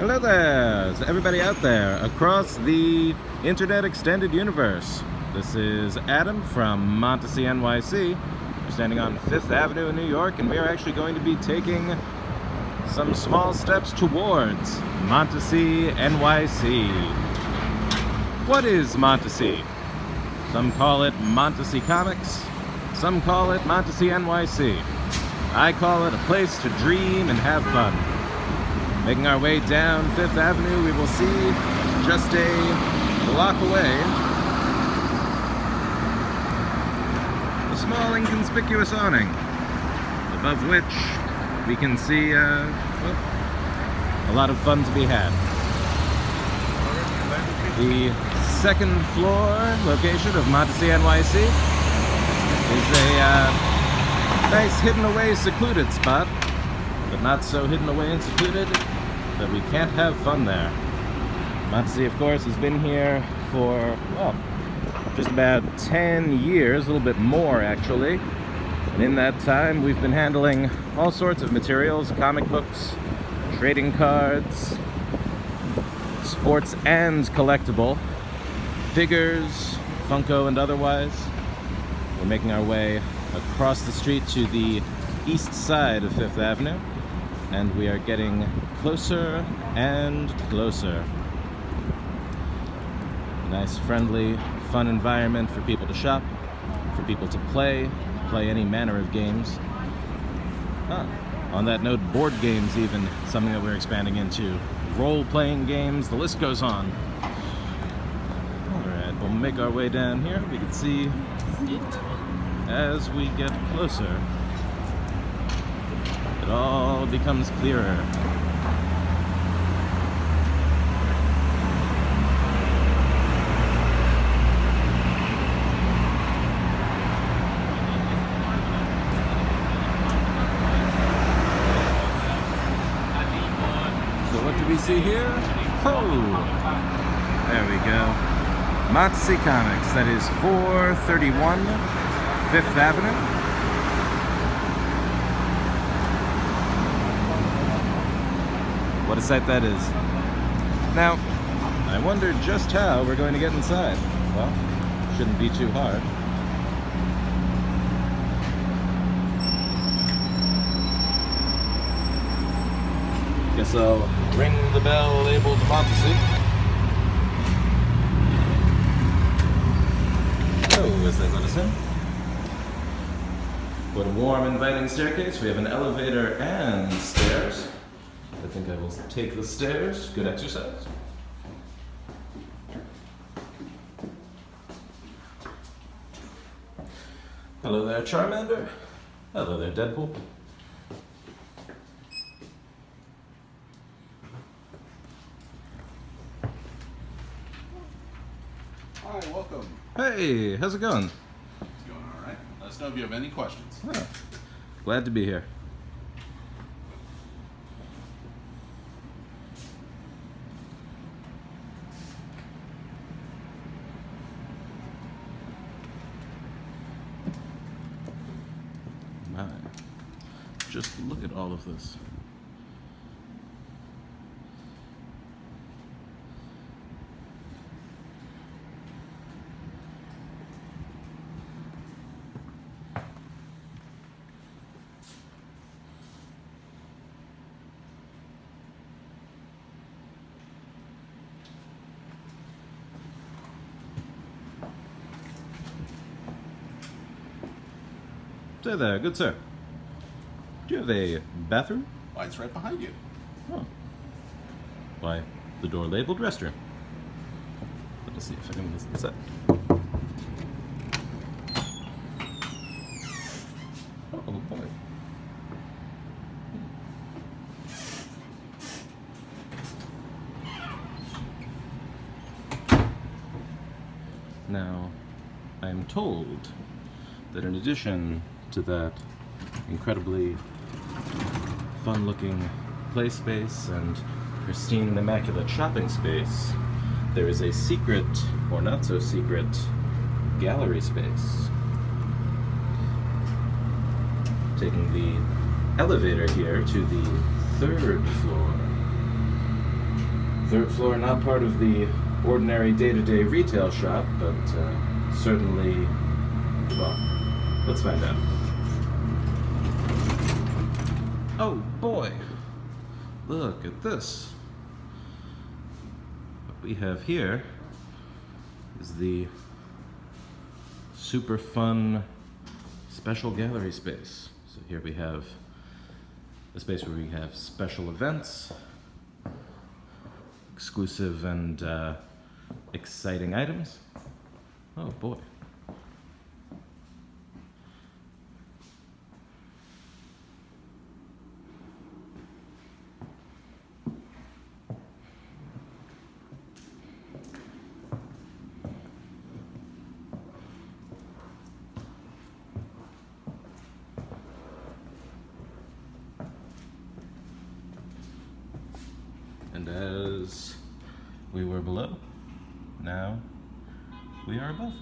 Hello there, everybody out there across the internet extended universe. This is Adam from Montasy NYC. We're standing on Fifth Avenue in New York and we are actually going to be taking some small steps towards Montasy NYC. What is Montasy? Some call it Montasy Comics, some call it Montasy NYC. I call it a place to dream and have fun. Making our way down Fifth Avenue, we will see just a block away a small inconspicuous awning above which we can see uh, well, a lot of fun to be had. The second floor location of Montasy NYC is a uh, nice hidden away secluded spot, but not so hidden away and secluded that we can't have fun there. Montasy, of course, has been here for, well, just about 10 years, a little bit more actually. And in that time, we've been handling all sorts of materials, comic books, trading cards, sports and collectible, figures, Funko and otherwise. We're making our way across the street to the east side of Fifth Avenue, and we are getting closer and closer. Nice, friendly, fun environment for people to shop, for people to play, play any manner of games. Ah, on that note, board games even, something that we're expanding into. Role-playing games, the list goes on. Alright, we'll make our way down here. We can see as we get closer, it all becomes clearer. So what do we see here? Oh, there we go. Montasy Comics, that is 431 Fifth Avenue. What a sight that is. Now, I wonder just how we're going to get inside. Well, shouldn't be too hard. Guess I'll ring the bell labeled Montasy. Oh, as they let us in. What a warm, inviting staircase. We have an elevator and stairs. I think I will take the stairs. Good exercise. Hello there, Charmander. Hello there, Deadpool. Hi, welcome. Hey, how's it going? It's going all right. Let us know if you have any questions. Oh, glad to be here. Just look at all of this. Say there, good sir. You have a bathroom? Why, it's right behind you. Oh. Why, the door labeled restroom. Let us see if I can listen this up. Oh boy. Hmm. Now, I am told that in addition to that incredibly fun looking play space and pristine and immaculate shopping space, there is a secret, or not so secret, gallery space. Taking the elevator here to the third floor. Third floor, not part of the ordinary day-to-day retail shop, but uh, certainly, well, let's find out. Oh boy, look at this. What we have here is the super fun special gallery space. So here we have a space where we have special events, exclusive and uh, exciting items. Oh boy. And as we were below, now we are above.